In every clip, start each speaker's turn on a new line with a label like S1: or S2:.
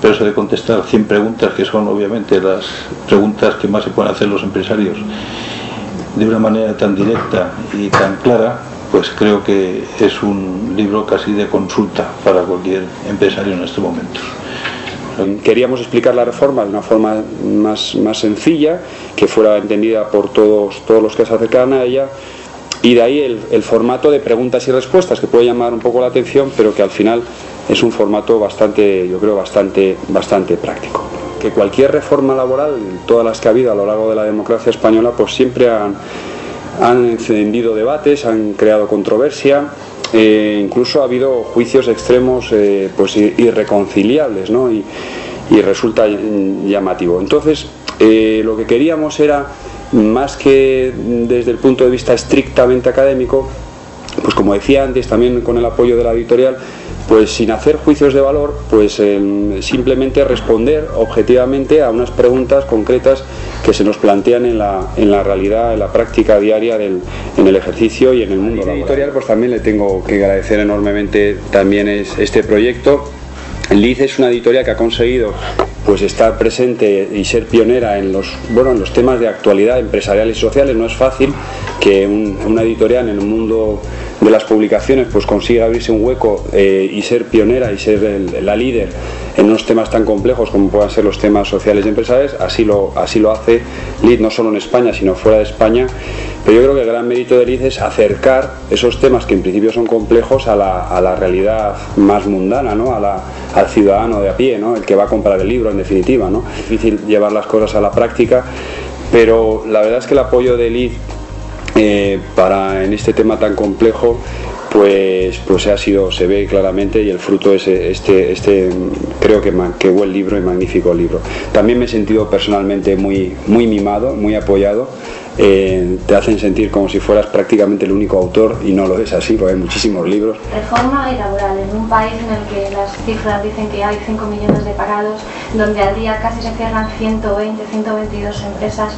S1: pero eso de contestar 100 preguntas, que son obviamente las preguntas que más se pueden hacer los empresarios, de una manera tan directa y tan clara, pues creo que es un libro casi de consulta para cualquier empresario en estos momentos.
S2: Queríamos explicar la reforma de una forma más, más sencilla, que fuera entendida por todos, todos los que se acercaran a ella, y de ahí el, formato de preguntas y respuestas, que puede llamar un poco la atención, pero que al final es un formato bastante, yo creo, bastante, bastante práctico. Que cualquier reforma laboral, todas las que ha habido a lo largo de la democracia española, pues siempre han, han encendido debates, han creado controversia, eh, incluso ha habido juicios extremos eh, pues irreconciliables ¿no? y, y, resulta llamativo. Entonces, eh, lo que queríamos era, más que desde el punto de vista estrictamente académico, pues como decía antes, también con el apoyo de la editorial, pues sin hacer juicios de valor, pues eh, simplemente responder objetivamente a unas preguntas concretas que se nos plantean en la, en la realidad, en la práctica diaria del, en el ejercicio y en el mundo laboral. editorial pues también le tengo que agradecer enormemente también es este proyecto. Liz es una editorial que ha conseguido pues estar presente y ser pionera en los, bueno, en los temas de actualidad empresariales y sociales. No es fácil que un, una editorial en el mundo de las publicaciones pues consiga abrirse un hueco eh, y ser pionera y ser la líder en unos temas tan complejos como puedan ser los temas sociales y empresariales, así lo, así lo hace LID no solo en España sino fuera de España, pero yo creo que el gran mérito de LID es acercar esos temas que en principio son complejos a la, a la realidad más mundana, ¿no? a la, al ciudadano de a pie, ¿no? el que va a comprar el libro en definitiva. ¿no? Es difícil llevar las cosas a la práctica, pero la verdad es que el apoyo de LID eh, para en este tema tan complejo pues pues ha sido se ve claramente y el fruto es este este creo que que buen libro y magnífico libro también me he sentido personalmente muy muy mimado muy apoyado eh, te hacen sentir como si fueras prácticamente el único autor y no lo es así, porque hay muchísimos libros.
S3: Reforma laboral en un país en el que las cifras dicen que hay 5 millones de parados, donde al día casi se cierran 120, 122 empresas,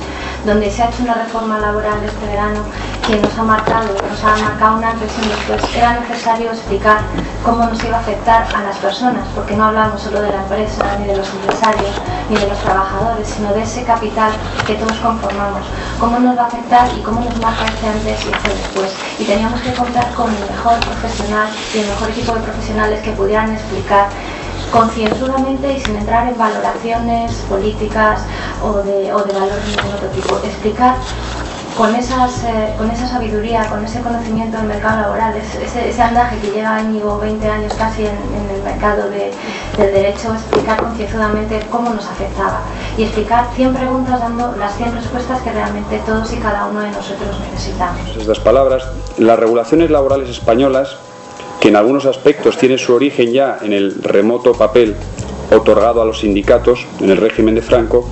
S3: donde se ha hecho una reforma laboral este verano que nos ha marcado, nos ha marcado una presión después. Era necesario explicar cómo nos iba a afectar a las personas, porque no hablamos solo de la empresa, ni de los empresarios, ni de los trabajadores, sino de ese capital que todos conformamos. Cómo nos va a afectar y cómo nos marca este antes y este después. Y teníamos que contar con el mejor profesional y el mejor equipo de profesionales que pudieran explicar concienzudamente y sin entrar en valoraciones políticas o de, o de valores de ningún otro tipo. Explicar con, esas, eh, con esa sabiduría, con ese conocimiento del mercado laboral, ese, ese andaje que lleva Íñigo 20 años casi en, en el mercado de, del derecho, explicar concienzudamente cómo nos afectaba y explicar 100 preguntas dando las 100 respuestas que realmente todos y cada uno de nosotros necesitamos.
S2: Estas palabras, las regulaciones laborales españolas, que en algunos aspectos tienen su origen ya en el remoto papel otorgado a los sindicatos en el régimen de Franco,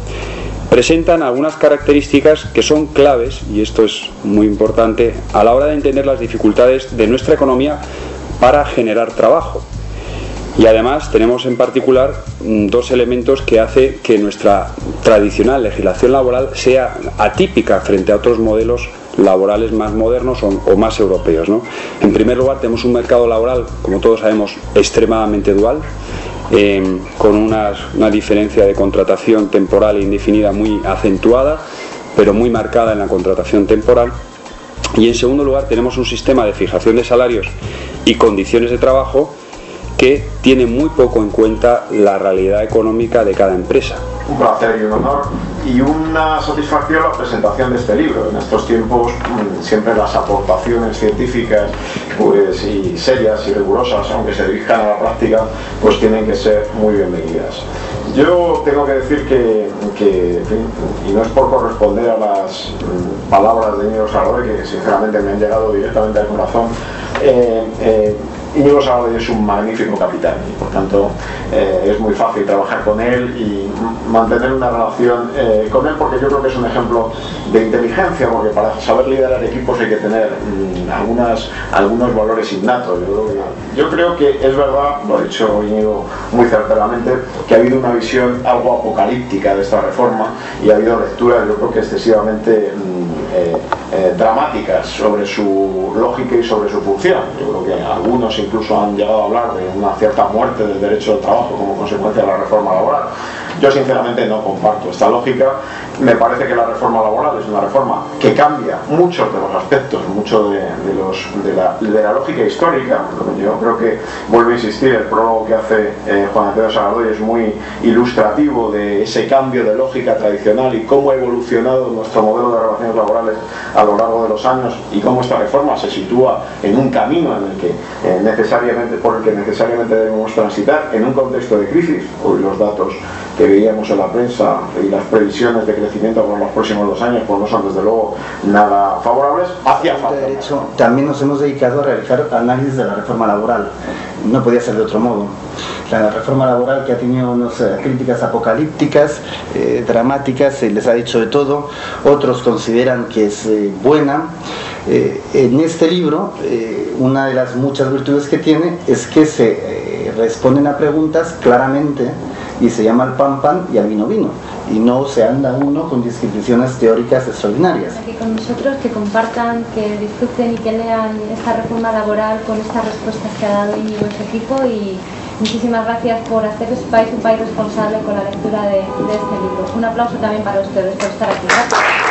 S2: presentan algunas características que son claves, y esto es muy importante, a la hora de entender las dificultades de nuestra economía para generar trabajo. Y además tenemos en particular dos elementos que hace que nuestra tradicional legislación laboral sea atípica frente a otros modelos laborales más modernos o, o más europeos. ¿no? En primer lugar, tenemos un mercado laboral, como todos sabemos, extremadamente dual, eh, con una diferencia de contratación temporal e indefinida muy acentuada, pero muy marcada en la contratación temporal. Y en segundo lugar, tenemos un sistema de fijación de salarios y condiciones de trabajo que tiene muy poco en cuenta la realidad económica de cada empresa.
S4: Un placer y un honor y una satisfacción la presentación de este libro. En estos tiempos mmm, siempre las aportaciones científicas pues, y serias y rigurosas, aunque se dirijan a la práctica, pues tienen que ser muy bienvenidas. Yo tengo que decir que, que y no es por corresponder a las mmm, palabras de Íñigo Salvador, que sinceramente me han llegado directamente al corazón, eh, eh, Íñigo Salvador es un magnífico capitán y por tanto eh, es muy fácil trabajar con él y mantener una relación eh, con él porque yo creo que es un ejemplo de inteligencia porque para saber liderar equipos hay que tener algunas, algunos valores innatos. Yo creo, que, es verdad, lo ha dicho Íñigo muy certeramente, que ha habido una visión algo apocalíptica de esta reforma y ha habido lecturas yo creo que excesivamente mmm, eh, eh, dramáticas sobre su lógica y sobre su función. Yo creo que algunos incluso han llegado a hablar de una cierta muerte del derecho del trabajo como consecuencia de la reforma laboral. Yo sinceramente no comparto esta lógica. Me parece que la reforma laboral es una reforma que cambia muchos de los aspectos, mucho de, los, de, la, de la, lógica histórica. Yo creo que, vuelvo a insistir, el prólogo que hace eh, Juan Antonio Saladoy es muy ilustrativo de ese cambio de lógica tradicional y cómo ha evolucionado nuestro modelo de relaciones laborales a lo largo de los años y cómo esta reforma se sitúa en un camino en el que eh, necesariamente, por el que necesariamente debemos transitar en un contexto de crisis. Hoy los datos que veíamos en la prensa y las previsiones de crecimiento por los próximos dos años pues no son desde luego nada favorables hacia falta.
S5: derecho también nos hemos dedicado a realizar análisis de la reforma laboral no podía ser de otro modo la reforma laboral que ha tenido unas eh, críticas apocalípticas, eh, dramáticas, se les ha dicho de todo, otros consideran que es eh, buena. en este libro, una de las muchas virtudes que tiene es que se responden a preguntas claramente y se llama al pan pan y al vino vino y no se anda uno con descripciones teóricas extraordinarias.
S3: Aquí con nosotros, que compartan, que disfruten y que lean esta reforma laboral con estas respuestas que ha dado Íñigo y equipo y muchísimas gracias por hacer país un país responsable con la lectura de, de este libro. Un aplauso también para ustedes por estar aquí.